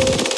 you